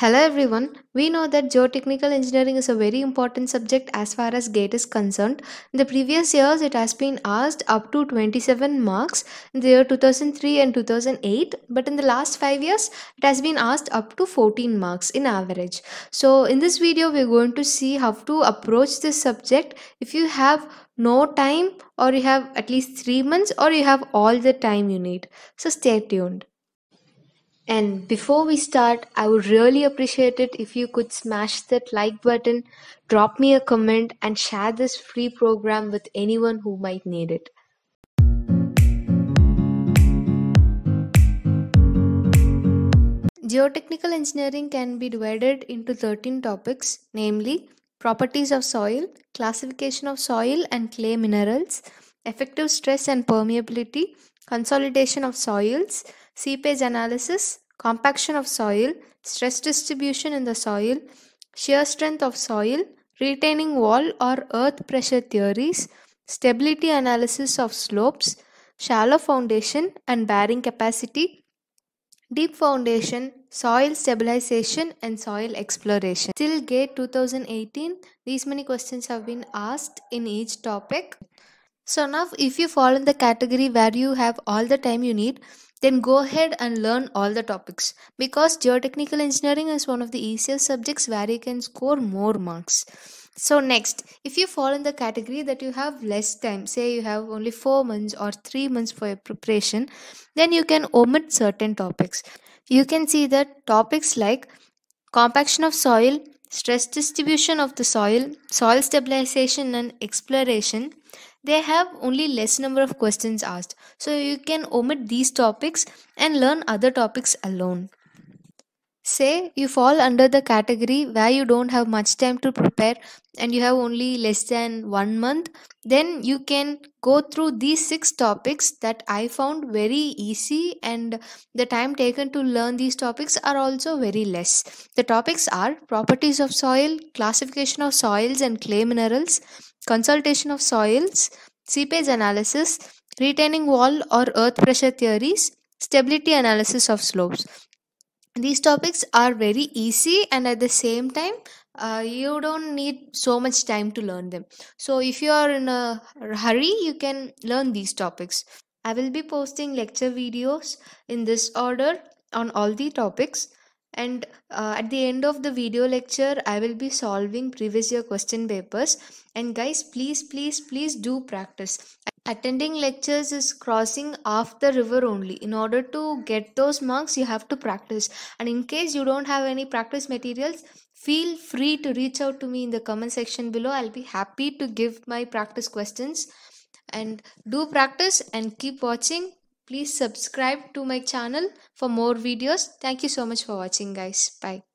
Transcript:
Hello everyone. We know that geotechnical engineering is a very important subject as far as GATE is concerned. In the previous years, it has been asked up to 27 marks in the year 2003 and 2008, but in the last 5 years, it has been asked up to 14 marks in average. So, in this video, we're going to see how to approach this subject if you have no time or you have at least 3 months or you have all the time you need. So, stay tuned. And before we start, I would really appreciate it if you could smash that like button, drop me a comment, and share this free program with anyone who might need it. Geotechnical engineering can be divided into 13 topics, namely properties of soil, classification of soil and clay minerals, effective stress and permeability, consolidation of soils, seepage analysis, compaction of soil, stress distribution in the soil, shear strength of soil, retaining wall or earth pressure theories, stability analysis of slopes, shallow foundation and bearing capacity, deep foundation, soil stabilization and soil exploration. Till GATE 2018, these many questions have been asked in each topic. So now if you fall in the category where you have all the time you need, then go ahead and learn all the topics because geotechnical engineering is one of the easiest subjects where you can score more marks. So next, if you fall in the category that you have less time, say you have only 4 months or 3 months for your preparation, then you can omit certain topics. You can see that topics like compaction of soil, stress distribution of the soil, soil stabilization and exploration, they have only less number of questions asked. So you can omit these topics and learn other topics alone. Say you fall under the category where you don't have much time to prepare and you have only less than one month, then you can go through these six topics that I found very easy and the time taken to learn these topics are also very less. The topics are properties of soil, classification of soils and clay minerals, consolidation of soils, seepage analysis, retaining wall or earth pressure theories, stability analysis of slopes. These topics are very easy and at the same time uh, you don't need so much time to learn them. So if you are in a hurry you can learn these topics. I will be posting lecture videos in this order on all the topics and uh, at the end of the video lecture i will be solving previous year question papers. And guys please please please do practice. Attending lectures is crossing off the river only. In order to get those marks you have to practice. And in case you don't have any practice materials feel free to reach out to me in the comment section below. I'll be happy to give my practice questions. And do practice and keep watching please subscribe to my channel for more videos. Thank you so much for watching guys. Bye